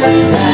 Bye.